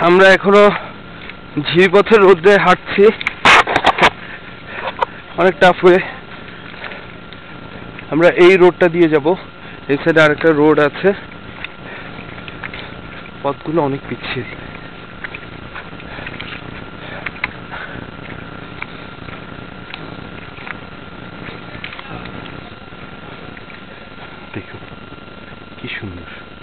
আমরা এখনও ঝিরিপথের রোদ্রে হাঁটছি। অনেক টাফ হয়ে আমরা এই রোডটা দিয়ে যাব। এই সাইডে আরেকটা রোড আছে। পথগুলো অনেক পিচ্ছিল। দেখুন, কি সুন্দর।